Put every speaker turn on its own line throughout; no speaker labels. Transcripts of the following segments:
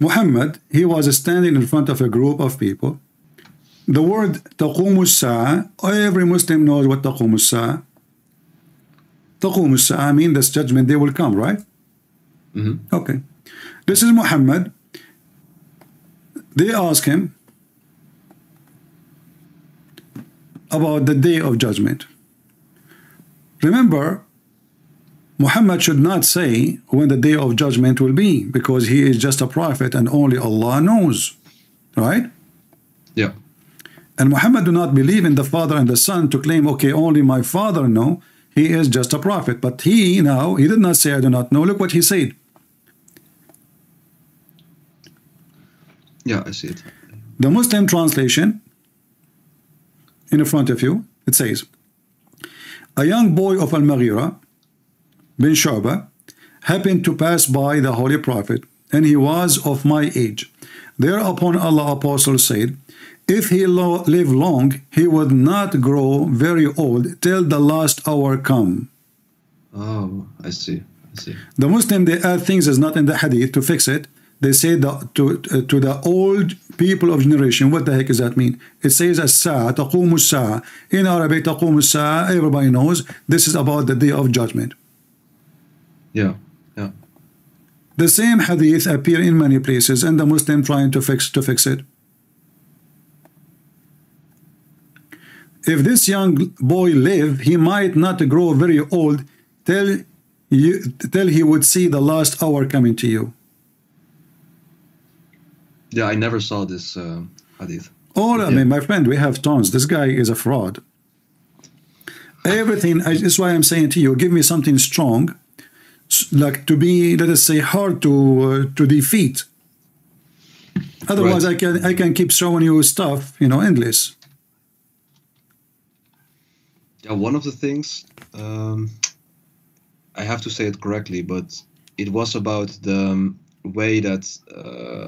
Muhammad, he was standing in front of a group of people. The word تقوم الساعة, every Muslim knows what تقوم الساعة. تقوم الساعة mean this judgment day will come, right?
Mm -hmm.
Okay. This is Muhammad. They ask him about the day of judgment. Remember, Muhammad should not say when the day of judgment will be because he is just a prophet and only Allah knows. Right?
Yeah.
And Muhammad do not believe in the Father and the Son to claim, okay, only my Father know. He is just a prophet. But he now, he did not say, I do not know. Look what he said.
Yeah, I see it.
The Muslim translation in front of you, it says, a young boy of Al-Mughira bin Shu'bah happened to pass by the Holy Prophet, and he was of my age. Thereupon Allah Apostle said, if he live long, he would not grow very old till the last hour come.
Oh, I see. I see.
The Muslim, they add things is not in the hadith to fix it. They say that to, uh, to the old people of generation, what the heck does that mean? It says as-sa'a, taqumu as-sa'a. In Arabic, taqumu as-sa'a, everybody knows this is about the day of judgment.
Yeah, yeah.
The same hadith appear in many places and the Muslim trying to fix to fix it. If this young boy live, he might not grow very old till you till he would see the last hour coming to you.
Yeah, I never saw this uh, hadith.
Oh, I
Yeah.
mean, my friend, we have tons. This guy is a fraud. Everything, is why I'm saying to you, give me something strong, like to be, let us say, hard to uh, to defeat. Otherwise,
Right.
I can I can keep showing you stuff, you know, endless.
Yeah, one of the things um, I have to say it correctly, but it was about the um, way that uh,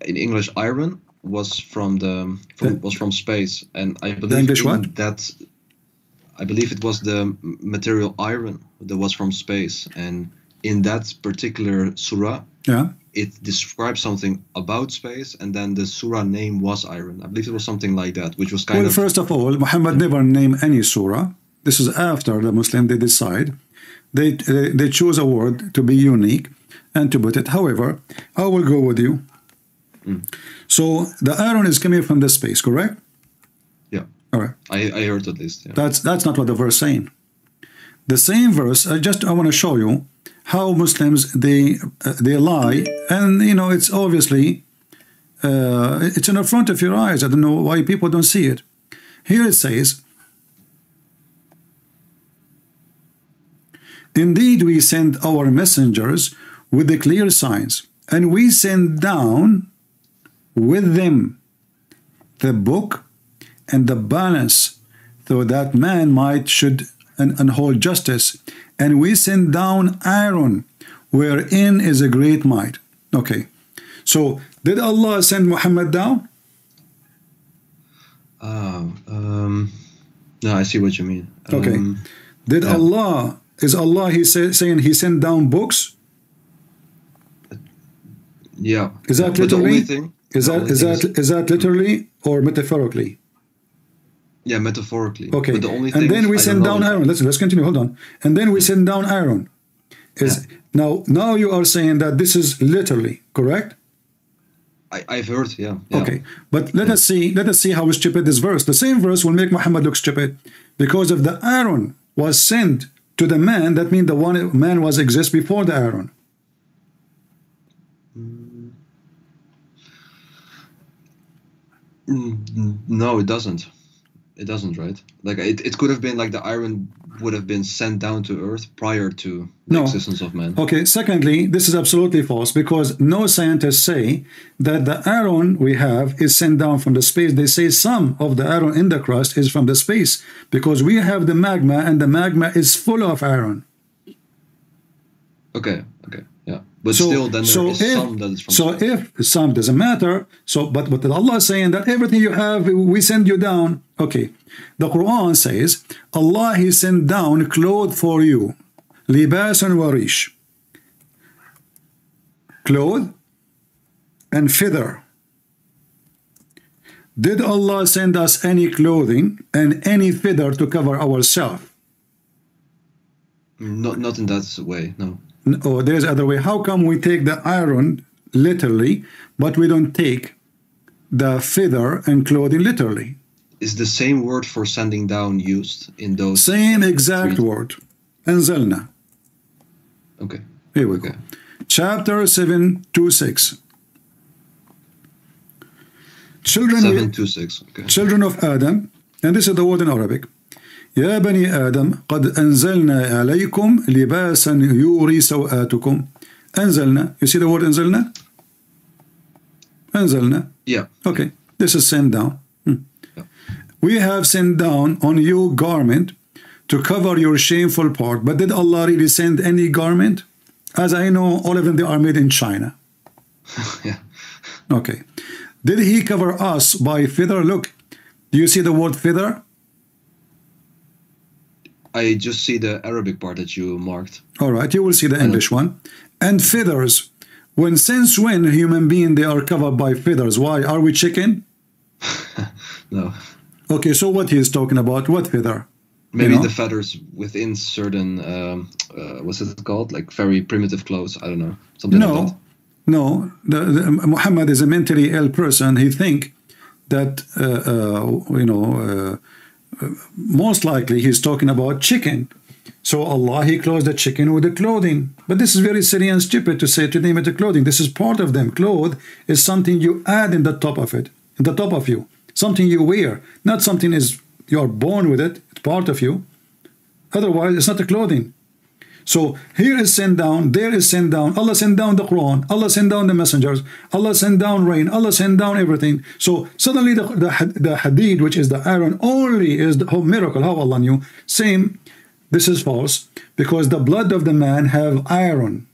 in English iron was from the from, was from space, and I believe
English
in
what?
that I believe it was the material iron that was from space, and in that particular surah,
Yeah.
it describes something about space, and then the surah name was iron. I believe it was something like that, which was kind
Well,
of
first of all, Muhammad never named any surah. This is after the Muslim they decide. They, they they choose a word to be unique and to put it. However, I will go with you. Mm. So the iron is coming from the space, correct?
yeah.
All right.
I, I heard at least. Yeah.
That's that's not what the verse saying. The same verse. I just I want to show you how Muslims they uh, they lie, and you know it's obviously uh, it's in the front of your eyes. I don't know why people don't see it. Here it says. Indeed, we send our messengers with the clear signs, and we send down with them the book and the balance, so that man might should and, and hold justice. And we send down iron, wherein is a great might. Okay, so did Allah send Muhammad down?
Oh, um, no, I see what you mean.
Okay.
Um,
Did
yeah.
Allah is Allah he say, saying he sent down books?
yeah.
Is that literally?
thing?
Is that is that is that literally or metaphorically?
Yeah, metaphorically.
Okay,
But the only
and then we send down iron. Let's let's continue. Hold on. And then we hmm. send down iron. Is now now you are saying that this is literally correct?
I, I've heard, yeah. yeah.
Okay, but let us see. Let us see how stupid this verse. The same verse will make Muhammad look stupid, because if the iron was sent to the man, that means the one man was exist before the iron.
Mm, mm, mm. No, it doesn't. It doesn't, right? Like it, it could have been like the iron would have been sent down to Earth prior to the
No.
existence of man.
Okay. Secondly, this is absolutely false because no scientists say that the iron we have is sent down from the space. They say some of the iron in the crust is from the space because we have the magma and the magma is full of iron.
Okay, okay. But
So,
still, then
so
is
if,
some that is from
so
space.
if some doesn't matter, so but but Allah is saying that everything you have, we send you down. Okay, the Quran says Allah He sent down clothes for you, libas and warish. Clothes and feather. Did Allah send us any clothing and any feather to cover ourselves?
Not not in that way. No
or there is other way. How come we take the iron literally, but we don't take the feather and clothing literally?
Is the same word for sending down used in those?
Same exact
three?
word, anzelna.
Okay.
Here we
okay. go.
Chapter seven two six. Children,
seven, two, six. Okay.
children of Adam, and this is the word in Arabic. يا بني آدم قد أنزلنا عليكم لباسا يوري سوآتكم أنزلنا you see the word أنزلنا أنزلنا
Yeah.
okay this is sent down Hmm.
Yeah.
we have sent down on you garment to cover your shameful part but did Allah really send any garment as I know all of them they are made in China
yeah.
Okay. Did he cover us by feather? Look, do you see the word feather?
I just see the Arabic part that you marked.
All right, you will see the English one. And feathers. When since when human being they are covered by feathers? Why are we chicken?
No.
Okay, so what he is talking about? What feather?
Maybe
know?
the feathers within certain um, uh, what's it called? Like very primitive clothes. I don't know. Something like that.
No, no. The, the, Muhammad is a mentally ill person. He think that uh, uh, you know uh, most likely he's talking about chicken. So Allah he clothes the chicken with the clothing. But this is very silly and stupid to say to name it the clothing. This is part of them. Cloth is something you add in the top of it, in the top of you. Something you wear, not something is you are born with it. It's part of you. Otherwise, it's not a clothing. So here is sent down, there is sent down. Allah sent down the Quran. Allah sent down the messengers. Allah sent down rain. Allah sent down everything. So suddenly the the, the hadid, which is the iron, only is the whole miracle. How Allah knew? Same. This is false because the blood of the man have iron.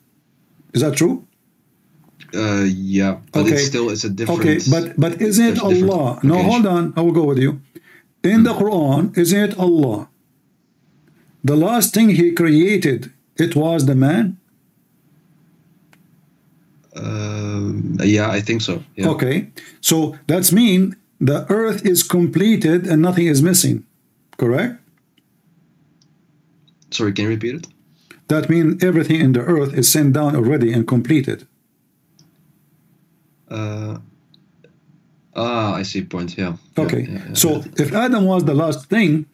Is that true?
Uh, yeah, but
Okay.
it's still it's a different.
Okay, but but isn't it Allah? No, hold on. I will go with you. In the Quran, isn't it Allah? The last thing He created, it was the man.
Um, yeah, I think so. Yeah.
Okay, so that's mean the earth is completed and nothing is missing, correct?
Sorry, can you repeat it?
That means everything in the earth is sent down already and completed.
Uh, ah, I see. Point. Yeah. Yeah,
Okay,
yeah, yeah.
so if Adam was the last thing,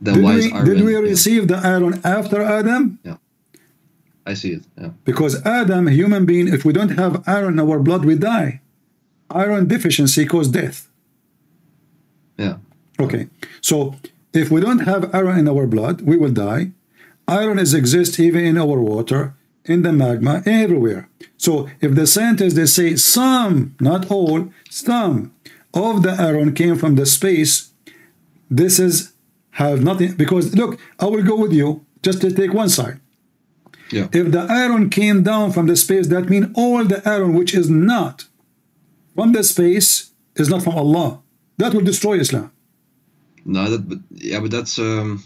then
did
why
we, did we
yeah,
receive the iron after Adam?
I see it. Yeah.
Because Adam, a human being, if we don't have iron in our blood, we die. Iron deficiency causes death.
Yeah.
Okay, so if we don't have iron in our blood, we will die. Iron is exist even in our water, in the magma, everywhere. So if the scientists they say some, not all, some of the iron came from the space, this is have nothing because look, I will go with you just to take one side.
Yeah.
If the iron came down from the space, that means all the iron which is not from the space is not from Allah. That will destroy Islam.
No, that but yeah, but that's um,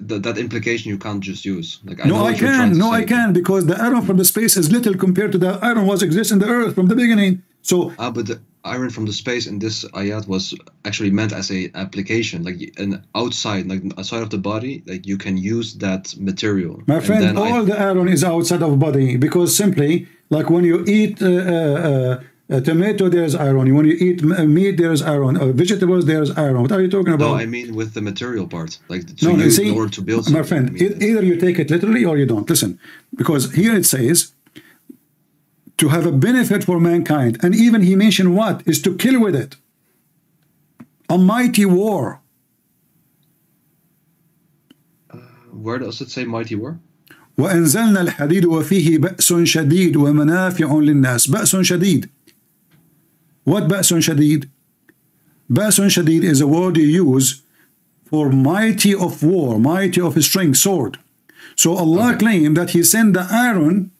that that implication you can't just use. Like I
no, I
what you're trying
can. No, I can because the iron from the space is little compared to the iron was exist in the earth from the beginning. So
Ah, but the iron from the space in this ayat was actually meant as a application, like an outside, like outside of the body, like you can use that material.
my friend,
then I-
all the iron is outside of body because simply like when you eat uh, uh, uh, a tomato, there's iron. When you eat meat, there's iron. Uh, vegetables, there's iron. What are you talking about?
no, I mean with the material part, like to
No,
use
see,
in order to build.
my friend,
I mean,
either you take it literally or you don't. Listen, because here it says to have a benefit for mankind, and even he mentioned what is to kill with it. A mighty war.
where does it say mighty war?
وأنزلنا الحديد وفيه بأس شديد ومنافع للناس بأس شديد What بأس شديد? بأس شديد is a word you use for mighty of war, mighty of strength, sword. So Allah
Okay.
claimed that He sent the iron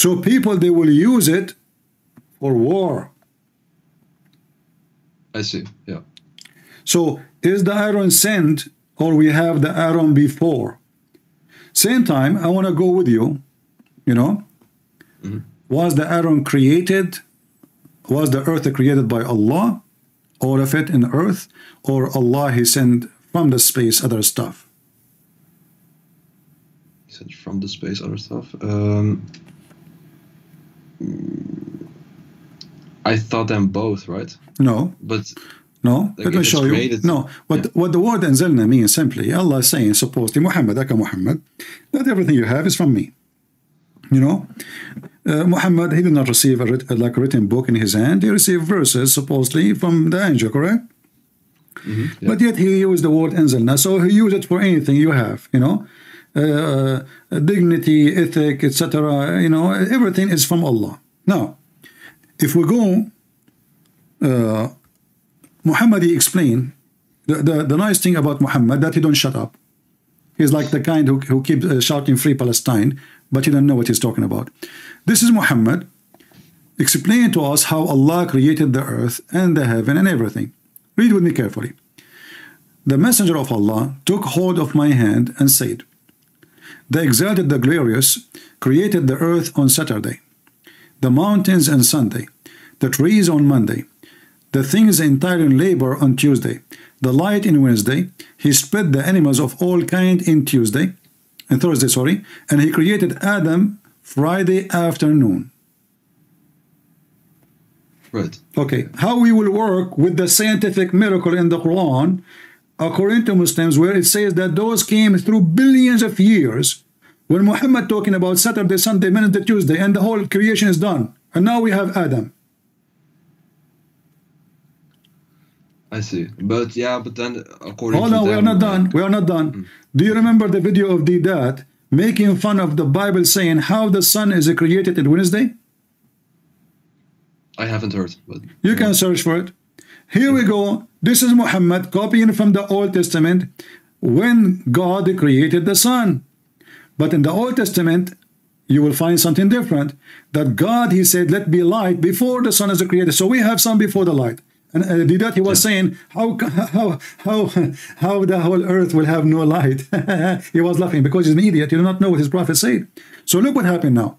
so people they will use it for war.
I see. Yeah.
So is the iron sent or we have the iron before? Same time, I want to go with you, you know. Was the iron created? Was the earth created by Allah? All of it in earth? Or Allah He sent from the space other stuff?
He said from the space other stuff. Um, I thought them both, right?
No.
But
no,
Like
let me show you. No, what
Yeah.
what the word anzalna means simply, Allah is saying supposedly, Muhammad, aka Muhammad, that everything you have is from me. You know, uh, Muhammad, he did not receive a writ- like a written book in his hand. He received verses supposedly from the angel, correct?
yeah.
But yet he used the word anzalna, so he used it for anything you have. You know, uh, dignity, ethic, etc. You know, everything is from Allah. Now, if we go, uh, Muhammad he explained the, the the nice thing about Muhammad that he don't shut up. He's like the kind who, who keeps uh, shouting free Palestine, but he don't know what he's talking about. This is Muhammad explaining to us how Allah created the earth and the heaven and everything. Read with me carefully. The messenger of Allah took hold of my hand and said, The exalted, the glorious, created the earth on Saturday, the mountains on Sunday, the trees on Monday, the things entire in labor on Tuesday, the light in Wednesday. He spread the animals of all kind in Tuesday, and Thursday, sorry, and he created Adam Friday afternoon.
right.
Okay, how we will work with the scientific miracle in the Quran, according to Muslims, where it says that those came through billions of years. When Muhammad talking about Saturday, Sunday, Monday, Tuesday, and the whole creation is done, and now we have Adam.
I see. But yeah, but then according
Hold
to
on, we are not
like-
done. We are not done. Mm. Do you remember the video of the dad making fun of the Bible, saying how the sun is created in Wednesday?
I haven't heard, but
You can search for it. Here we go. This is Muhammad copying from the Old Testament when God created the sun. But in the Old Testament, you will find something different. That God, He said, let be light before the sun is created. So we have sun before the light. And uh, did that he was saying, how, how, how, how the whole earth will have no light. he was laughing because he's an idiot. He did not know what his prophet said. So look what happened now.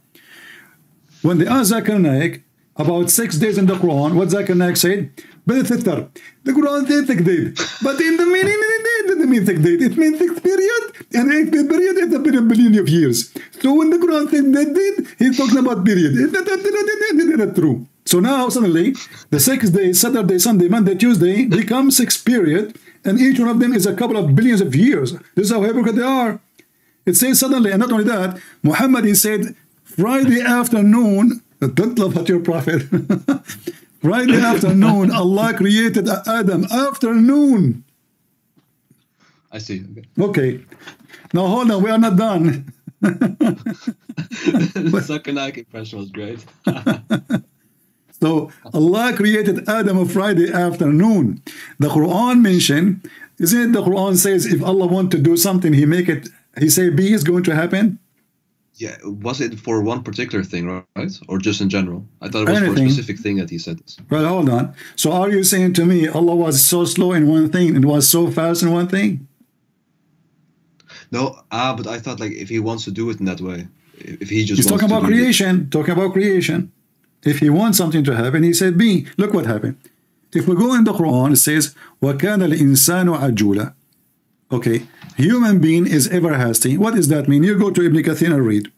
When the asked Zakir Naik about six days in the Quran, what Zakir Naik said, Bil-Fitr. The Quran says six days. But in the meaning, it doesn't mean six days. It means six period. And eight period is a billion of years. So when the Quran says that he's talking about period. Isn't true? So now suddenly, the six days, Saturday, Sunday, Monday, Tuesday, become six period. And each one of them is a couple of billions of years. This is how hypocrite they are. It says suddenly, and not only that, Muhammad, he said, Friday afternoon, don't love at your prophet. Friday afternoon, Allah created Adam afternoon.
I see. Okay.
Okay. Now hold on, we are not done.
the Zakir Naik impression was great.
So Allah created Adam on Friday afternoon. The Quran mentioned, isn't it the Quran says if Allah want to do something, he make it, he say B is going to happen?
yeah, was it for one particular thing, right? Or just in general? I thought it was for
Anything.
a specific thing that he said this.
Well, hold on. So are you saying to me Allah was so slow in one thing and was so fast in one thing?
No, ah, but I thought like if he wants to do it in that way, if if he just
He's
wants
talking
to
about
do it-
creation, talking about creation. If he wants something to happen, he said B. Look what happened. If we go in the Quran, it says, وَكَانَ الْإِنسَانُ عَجُولًا Okay, human being is ever hasty. What does that mean? You go to Ibn Kathir and read.